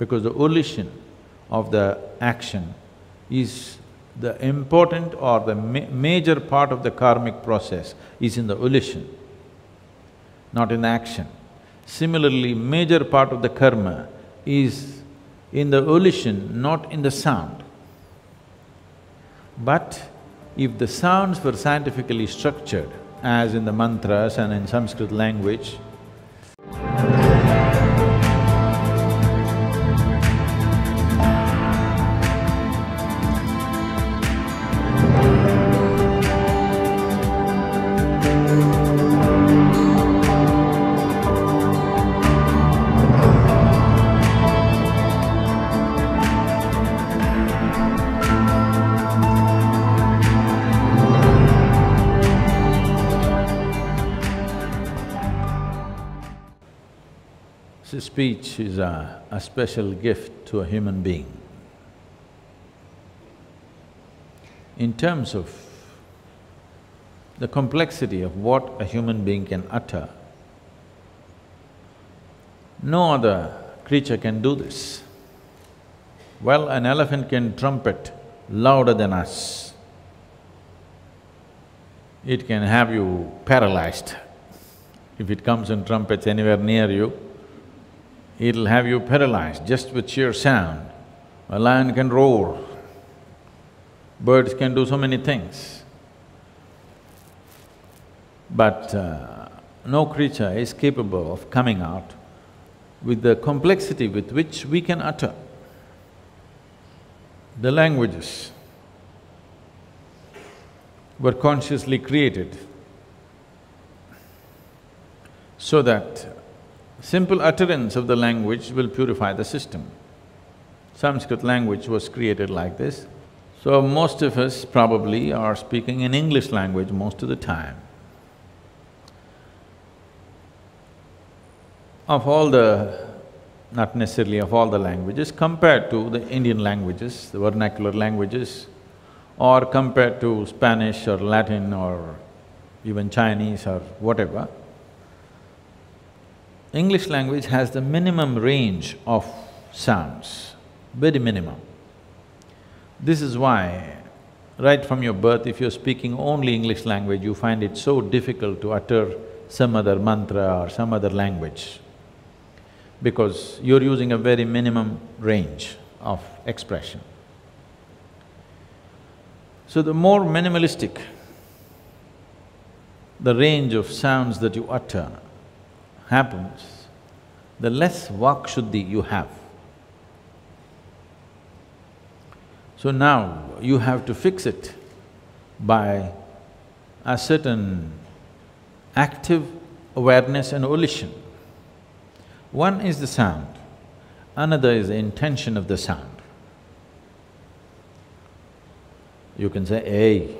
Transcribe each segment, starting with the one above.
because the volition of the action is the important or the ma major part of the karmic process is in the volition, not in action. Similarly, major part of the karma is in the volition, not in the sound. But if the sounds were scientifically structured, as in the mantras and in Sanskrit language, speech is a, a special gift to a human being. In terms of the complexity of what a human being can utter, no other creature can do this. Well, an elephant can trumpet louder than us. It can have you paralyzed. If it comes and trumpets anywhere near you, it'll have you paralyzed just with sheer sound. A lion can roar, birds can do so many things. But uh, no creature is capable of coming out with the complexity with which we can utter. The languages were consciously created so that Simple utterance of the language will purify the system. Sanskrit language was created like this. So most of us probably are speaking in English language most of the time. Of all the… not necessarily of all the languages, compared to the Indian languages, the vernacular languages, or compared to Spanish or Latin or even Chinese or whatever, English language has the minimum range of sounds, very minimum. This is why, right from your birth, if you're speaking only English language, you find it so difficult to utter some other mantra or some other language, because you're using a very minimum range of expression. So the more minimalistic the range of sounds that you utter, happens, the less vakshuddhi you have. So now you have to fix it by a certain active awareness and volition. One is the sound, another is the intention of the sound. You can say, hey,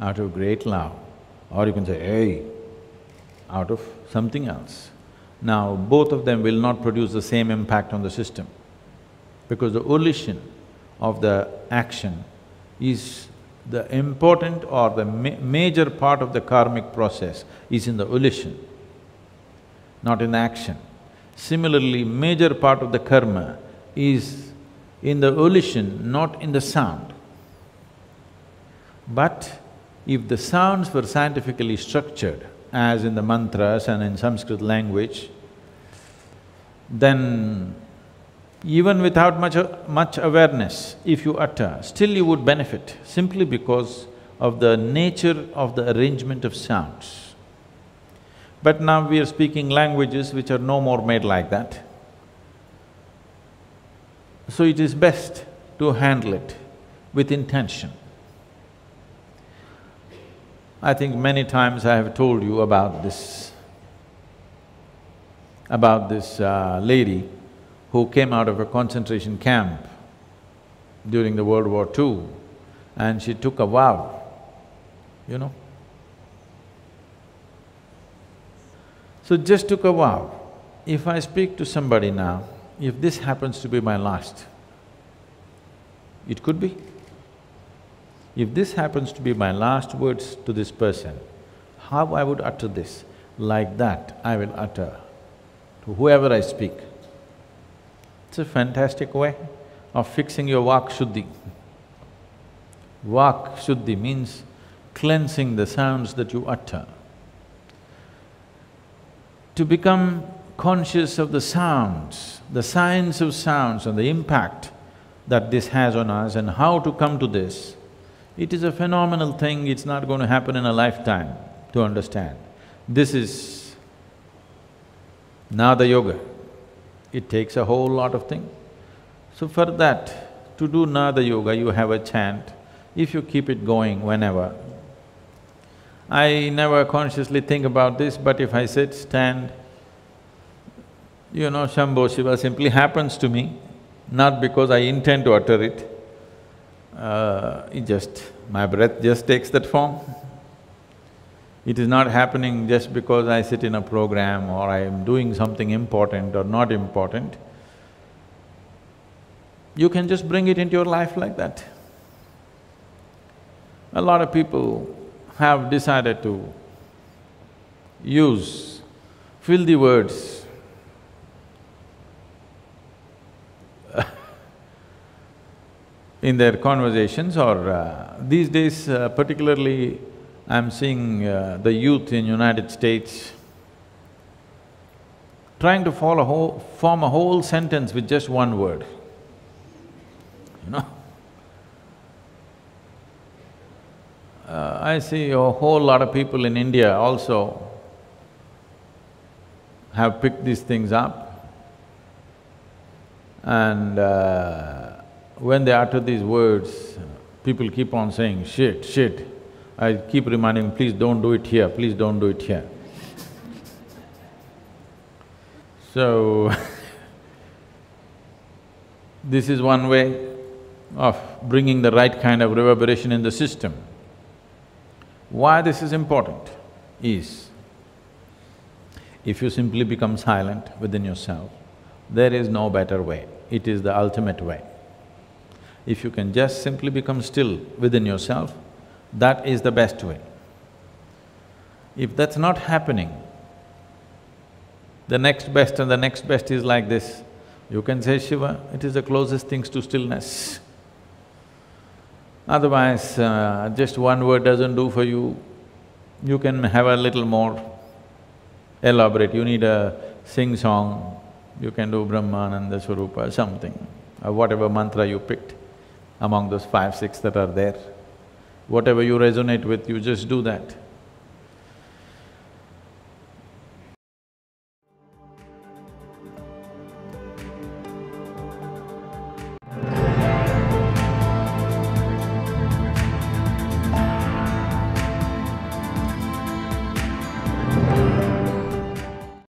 out of great love, or you can say, hey, out of something else. Now, both of them will not produce the same impact on the system because the volition of the action is the important or the ma major part of the karmic process is in the volition, not in the action. Similarly, major part of the karma is in the volition, not in the sound. But if the sounds were scientifically structured, as in the mantras and in Sanskrit language, then even without much, much awareness, if you utter, still you would benefit simply because of the nature of the arrangement of sounds. But now we are speaking languages which are no more made like that. So it is best to handle it with intention. I think many times I have told you about this, about this uh, lady who came out of a concentration camp during the World War II and she took a vow, you know. So just took a vow, if I speak to somebody now, if this happens to be my last, it could be. If this happens to be my last words to this person, how I would utter this? Like that I will utter to whoever I speak. It's a fantastic way of fixing your vak shuddhi. Vak shuddhi means cleansing the sounds that you utter. To become conscious of the sounds, the science of sounds and the impact that this has on us and how to come to this, it is a phenomenal thing, it's not going to happen in a lifetime to understand. This is Nada Yoga. It takes a whole lot of things. So for that, to do Nada Yoga, you have a chant. If you keep it going whenever, I never consciously think about this, but if I sit, stand, you know, Shambho Shiva simply happens to me, not because I intend to utter it. Uh, it just… my breath just takes that form. It is not happening just because I sit in a program or I am doing something important or not important. You can just bring it into your life like that. A lot of people have decided to use filthy words in their conversations or uh, these days uh, particularly I'm seeing uh, the youth in United States trying to follow whole, form a whole sentence with just one word, you know. Uh, I see a whole lot of people in India also have picked these things up and uh, when they utter these words, people keep on saying, shit, shit. I keep reminding, please don't do it here, please don't do it here. So, this is one way of bringing the right kind of reverberation in the system. Why this is important is, if you simply become silent within yourself, there is no better way, it is the ultimate way. If you can just simply become still within yourself, that is the best way. If that's not happening, the next best and the next best is like this. You can say Shiva, it is the closest things to stillness. Otherwise, uh, just one word doesn't do for you. You can have a little more elaborate, you need a sing-song, you can do Brahmananda Swarupa, something, or whatever mantra you picked among those five, six that are there. Whatever you resonate with, you just do that.